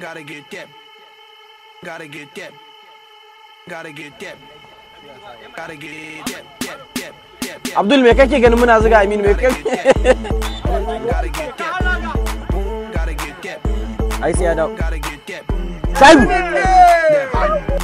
Gotta get that. Gotta get that. Gotta get that. Gotta get that. Yep, that. Abdul Mekke kake ganin muna zuga Amin Mekke? Gotta get that. Gotta get that. Ai sai ya dawo. Gotta get that. Time.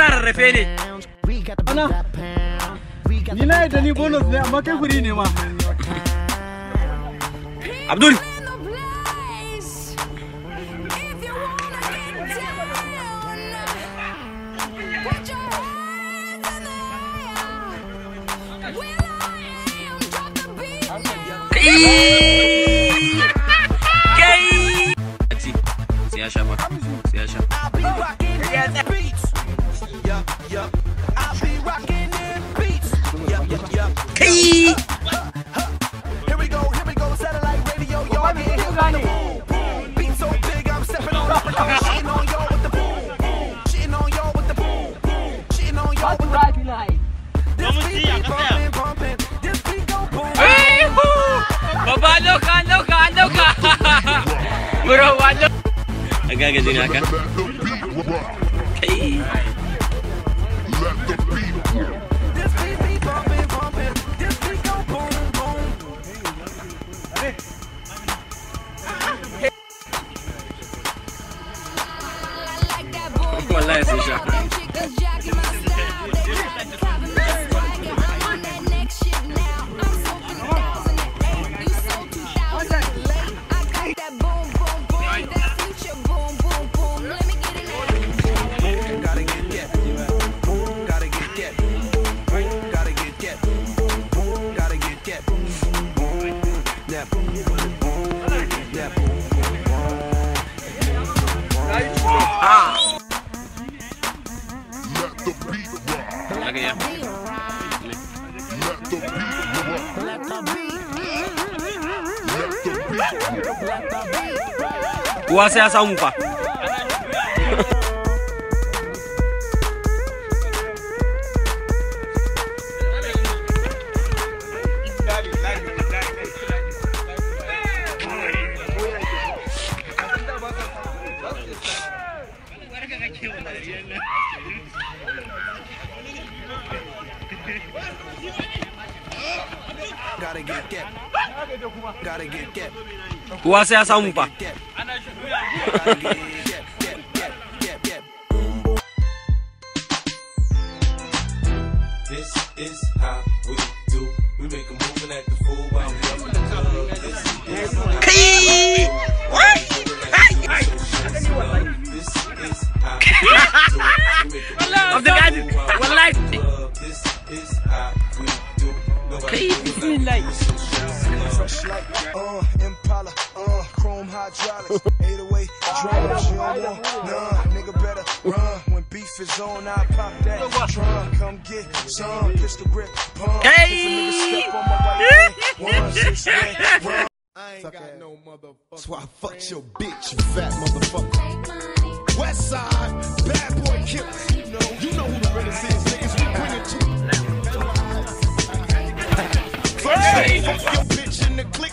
zara rarrafe ne. Ana ni na yadda ni bonus ne amma kai kuri ne ma. Abdul. dengar ke sini akan that boom, boom, boom. That This is how we do. We make a move and act Uh, Impala, uh, chrome hydraulics, 808, drums, you don't want none. Nigga better run. When beef is on, I pop that drum. Come get some pistol grip, pump. Hey! I ain't got no motherfucker. That's why I fucked your bitch, you fat motherfucker. West side, bad boy killers. You know, you know who the realest is, niggas. We bring it to you. Fuck your bitch in the click.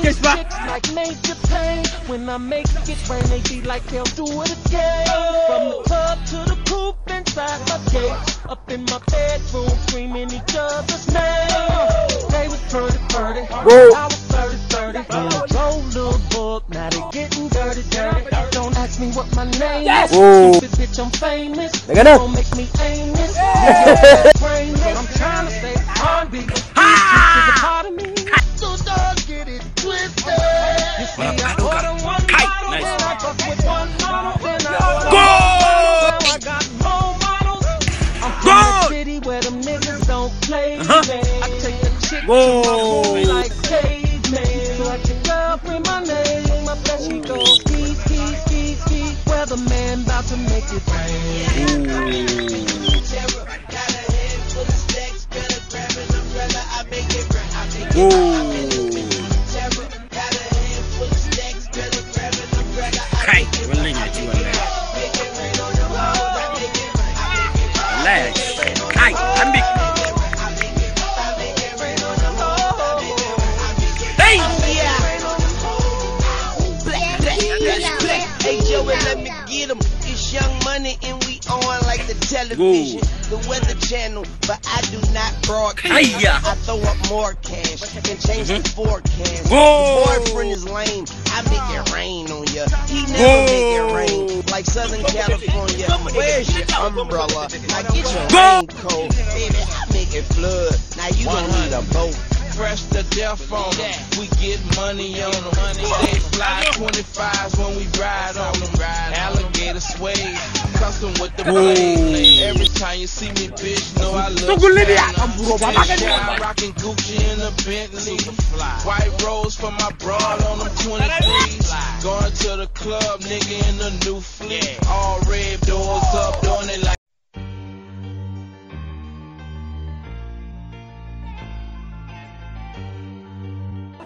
Tsallake shi. Like major pain when I make it rain, they be like they'll do it again. From the club to the coop inside my cage, up in my bedroom screaming each other's name. They was pretty pretty, Go. I was flirty flirty. Roll little book, now they getting dirty dirty. Don't ask me what my name is. Oh. Stupid bitch, I'm famous. Nan. Don't make me aimless. Brainless. a chick Go. to my room like caveman. So like your girl, my name. I bet she go ski, ski, ski, ski. Where about to make it rain. Kai, Hey Joey, let me get 'em. It's young money and we on like the television, the weather channel, but I do not broadcast. Hiya. I throw up more cash and change the forecast. Your boyfriend is lame. I make it rain on ya. He never make it rain like Southern California. Where's your umbrella? Now get your raincoat, baby. I make it flood. Now you don't need a boat. Fresh to death on 'em. We get money on them. Stay fly 25s when we ride on them. Alligator suede, custom with the blade. Every time you see me, bitch, know I look fly. Rocking Gucci in the Bentley. White rose for my broad on them 23s. Going to the club, nigga in the new fleet. All red doors up, doing it like.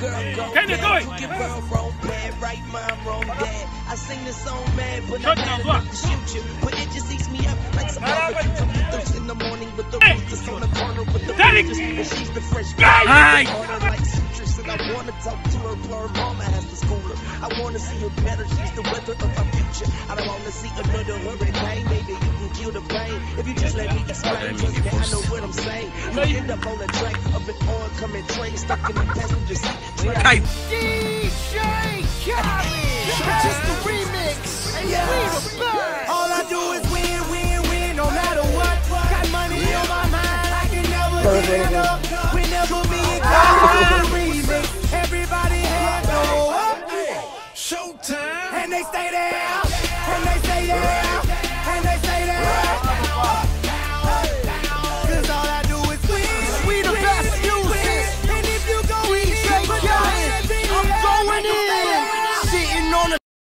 girl gone Can you bad. do it? Who wrong, wrong, bad, right mind, wrong, dad. I sing this song, man, but I gotta make the shoot you. But it just eats me up like some barbecue from the thirst in the morning with the roosters on the corner with the roosters. And she's the fresh Hey! girl. On her like citrus, and I wanna talk to her, but her mama has to school her. I wanna see her better, she's the weather of our future. I don't wanna see another hurricane, maybe you can kill the pain. If you just let me explain, trust me, I know what I'm saying. You end up on the track of an oncoming train, stuck in the passenger seat. Kai! Just the remix. All I do is win, win, win, no matter what. Got money on my mind, I can never get enough. Whenever me and God hands